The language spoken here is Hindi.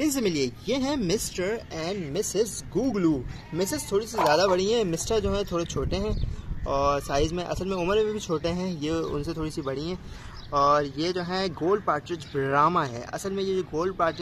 इनसे मिलिए, ये हैं मिस्टर एंड मिसेस गूगलू। मिसेस थोड़ी सी ज़्यादा बड़ी हैं, मिस्टर जो है थोड़े छोटे हैं, और साइज़ में, असल में उम्र में भी छोटे हैं, ये उनसे थोड़ी सी बड़ी हैं। और ये जो है गोल्ड पार्ट्रिज ब्रामा है। असल में ये जो गोल्ड पार्ट्रिज